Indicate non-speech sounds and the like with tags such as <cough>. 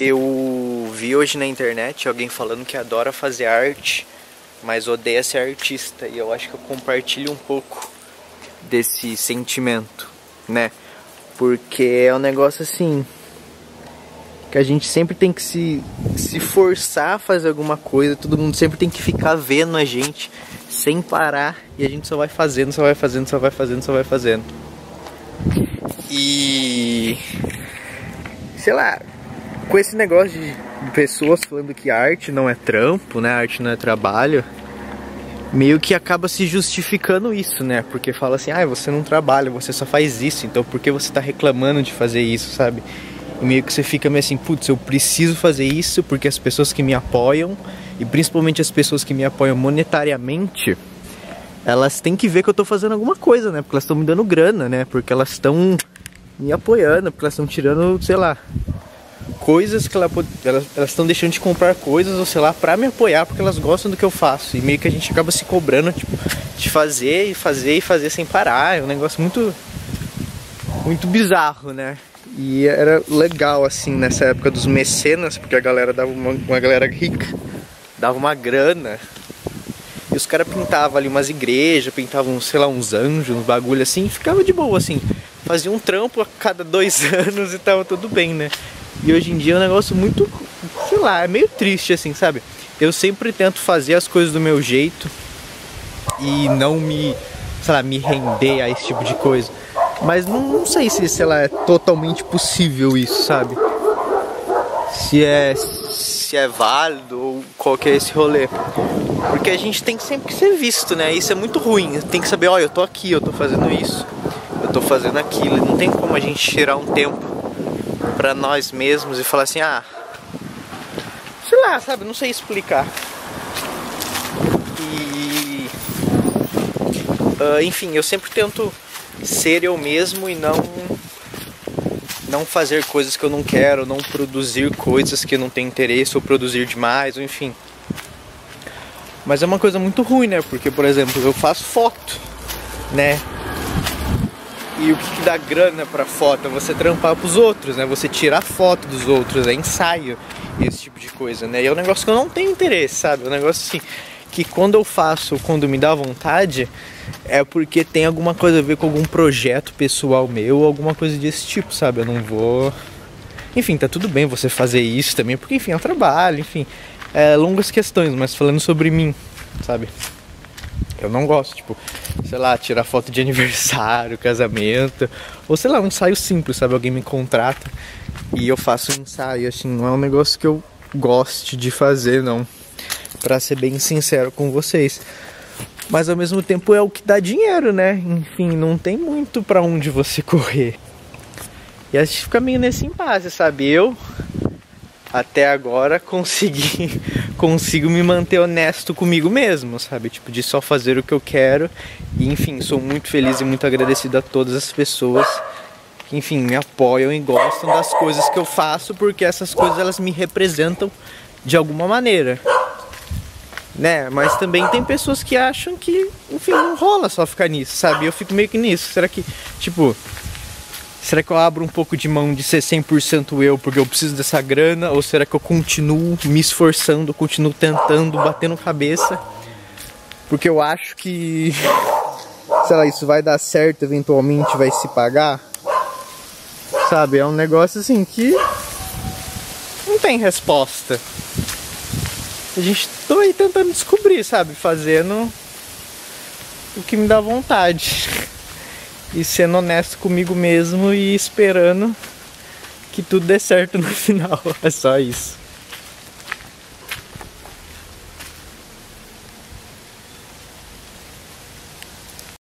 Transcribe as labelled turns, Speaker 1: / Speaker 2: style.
Speaker 1: Eu vi hoje na internet alguém falando que adora fazer arte, mas odeia ser artista. E eu acho que eu compartilho um pouco desse sentimento, né? Porque é um negócio assim. Que a gente sempre tem que se, se forçar a fazer alguma coisa, todo mundo sempre tem que ficar vendo a gente sem parar e a gente só vai fazendo, só vai fazendo, só vai fazendo, só vai fazendo. E sei lá, com esse negócio de pessoas falando que arte não é trampo, né? Arte não é trabalho, meio que acaba se justificando isso, né? Porque fala assim, ah, você não trabalha, você só faz isso, então por que você tá reclamando de fazer isso, sabe? E meio que você fica meio assim, putz, eu preciso fazer isso porque as pessoas que me apoiam, e principalmente as pessoas que me apoiam monetariamente, elas têm que ver que eu tô fazendo alguma coisa, né? Porque elas estão me dando grana, né? Porque elas estão me apoiando, porque elas estão tirando, sei lá, coisas que ela, elas estão deixando de comprar coisas, ou sei lá, pra me apoiar, porque elas gostam do que eu faço. E meio que a gente acaba se cobrando, tipo, de fazer e fazer e fazer sem parar. É um negócio muito. muito bizarro, né? E era legal, assim, nessa época dos mecenas, porque a galera dava uma, uma galera rica, dava uma grana. E os caras pintavam ali umas igrejas, pintavam, sei lá, uns anjos, uns bagulho assim, e ficava de boa, assim. Fazia um trampo a cada dois <laughs> anos e tava tudo bem, né? E hoje em dia é um negócio muito, sei lá, é meio triste assim, sabe? Eu sempre tento fazer as coisas do meu jeito e não me, sei lá, me render a esse tipo de coisa. Mas não, não sei se, sei lá, é totalmente possível isso, sabe? Se é, se é válido ou qual que é esse rolê. Porque a gente tem sempre que ser visto, né? Isso é muito ruim. Tem que saber, olha, eu tô aqui, eu tô fazendo isso, eu tô fazendo aquilo. Não tem como a gente tirar um tempo para nós mesmos e falar assim, ah, sei lá, sabe, não sei explicar. E uh, enfim, eu sempre tento ser eu mesmo e não não fazer coisas que eu não quero, não produzir coisas que eu não tenho interesse ou produzir demais, ou enfim. Mas é uma coisa muito ruim, né? Porque, por exemplo, eu faço foto, né? E o que, que dá grana pra foto? É você trampar pros outros, né? Você tirar foto dos outros, é ensaio, esse tipo de coisa, né? E é um negócio que eu não tenho interesse, sabe? É um negócio assim, que quando eu faço, quando me dá vontade, é porque tem alguma coisa a ver com algum projeto pessoal meu, alguma coisa desse tipo, sabe? Eu não vou. Enfim, tá tudo bem você fazer isso também, porque enfim, é um trabalho, enfim. É longas questões, mas falando sobre mim, sabe? Eu não gosto, tipo, sei lá, tirar foto de <laughs> aniversário, casamento, ou sei lá, um ensaio simples, sabe? Alguém me contrata e eu faço um ensaio, assim, não é um negócio que eu goste de fazer, não. Pra ser bem sincero com vocês. Mas ao mesmo tempo é o que dá dinheiro, né? Enfim, não tem muito para onde você correr. E a gente fica meio nesse impasse, sabe? Eu até agora <laughs> consegui consigo me manter honesto comigo mesmo, sabe? Tipo, de só fazer o que eu quero. E enfim, sou muito feliz e muito agradecido a todas as pessoas que, enfim, me apoiam e gostam das coisas que eu faço, porque essas coisas elas me representam de alguma maneira. Né? Mas também tem pessoas que acham que, enfim, não rola só ficar nisso, sabe? Eu fico meio que nisso. Será que, tipo, Será que eu abro um pouco de mão de ser 100% eu porque eu preciso dessa grana? Ou será que eu continuo me esforçando, continuo tentando, batendo cabeça? Porque eu acho que, <laughs> sei lá, isso vai dar certo, eventualmente vai se pagar? Sabe, é um negócio assim que não tem resposta. A gente tô aí tentando descobrir, sabe, fazendo o que me dá vontade <laughs> e sendo honesto comigo mesmo e esperando que tudo dê certo no <laughs> final. É só isso.